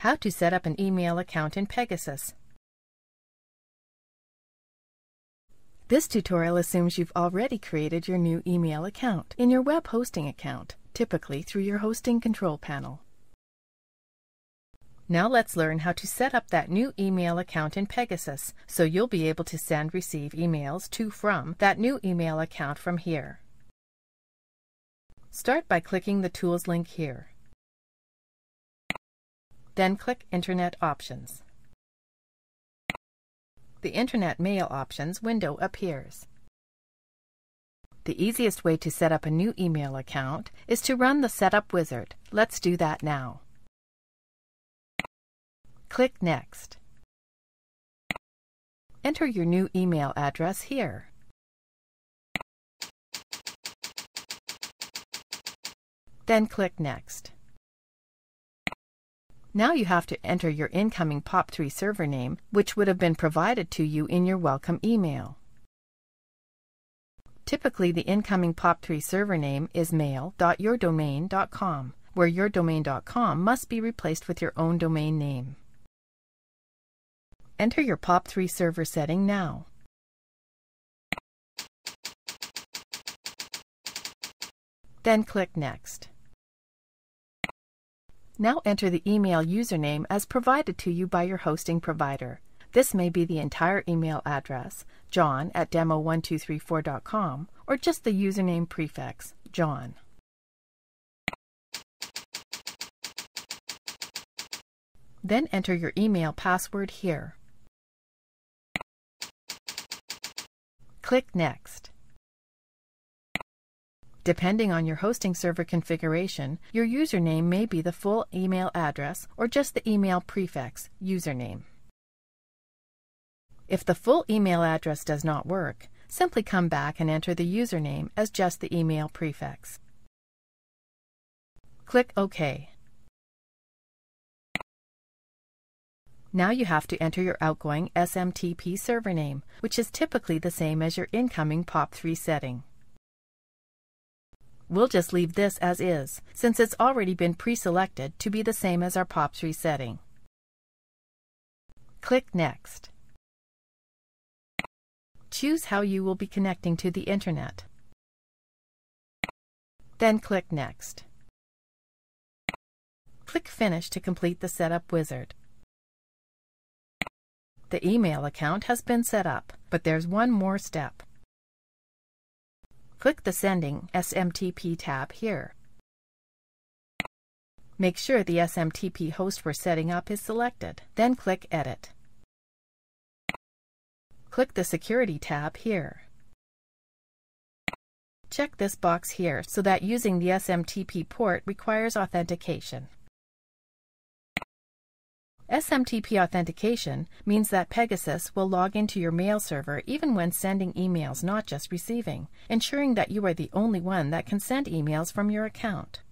How to set up an email account in Pegasus. This tutorial assumes you've already created your new email account in your web hosting account, typically through your hosting control panel. Now let's learn how to set up that new email account in Pegasus so you'll be able to send receive emails to from that new email account from here. Start by clicking the Tools link here. Then click Internet Options. The Internet Mail Options window appears. The easiest way to set up a new email account is to run the Setup Wizard. Let's do that now. Click Next. Enter your new email address here. Then click Next. Now you have to enter your incoming POP3 server name, which would have been provided to you in your welcome email. Typically, the incoming POP3 server name is mail.yourdomain.com, where yourdomain.com must be replaced with your own domain name. Enter your POP3 server setting now. Then click Next. Now enter the email username as provided to you by your hosting provider. This may be the entire email address, john at demo1234.com, or just the username prefix, john. Then enter your email password here. Click Next. Depending on your hosting server configuration, your username may be the full email address or just the email prefix, username. If the full email address does not work, simply come back and enter the username as just the email prefix. Click OK. Now you have to enter your outgoing SMTP server name, which is typically the same as your incoming POP3 setting. We'll just leave this as is, since it's already been pre-selected to be the same as our POP3 setting. Click Next. Choose how you will be connecting to the Internet. Then click Next. Click Finish to complete the setup wizard. The email account has been set up, but there's one more step. Click the Sending SMTP tab here. Make sure the SMTP host we're setting up is selected, then click Edit. Click the Security tab here. Check this box here so that using the SMTP port requires authentication. SMTP authentication means that Pegasus will log into your mail server even when sending emails, not just receiving, ensuring that you are the only one that can send emails from your account.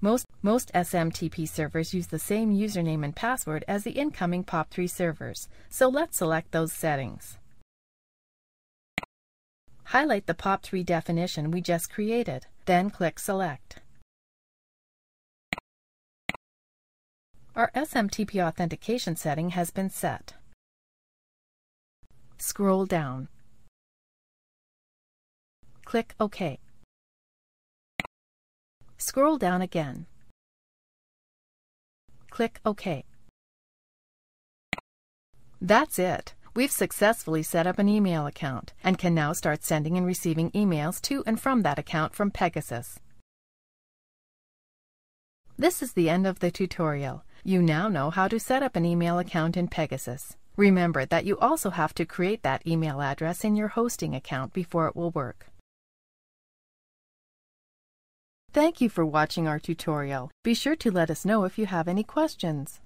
Most, most SMTP servers use the same username and password as the incoming POP3 servers, so let's select those settings. Highlight the POP3 definition we just created, then click Select. Our SMTP authentication setting has been set. Scroll down. Click OK. Scroll down again. Click OK. That's it. We've successfully set up an email account and can now start sending and receiving emails to and from that account from Pegasus. This is the end of the tutorial. You now know how to set up an email account in Pegasus. Remember that you also have to create that email address in your hosting account before it will work. Thank you for watching our tutorial. Be sure to let us know if you have any questions.